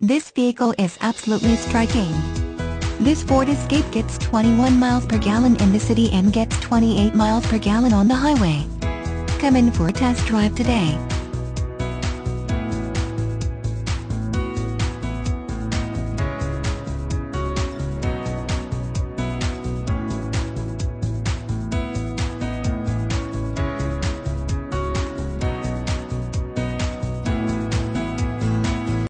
This vehicle is absolutely striking. This Ford Escape gets 21 miles per gallon in the city and gets 28 miles per gallon on the highway. Come in for a test drive today.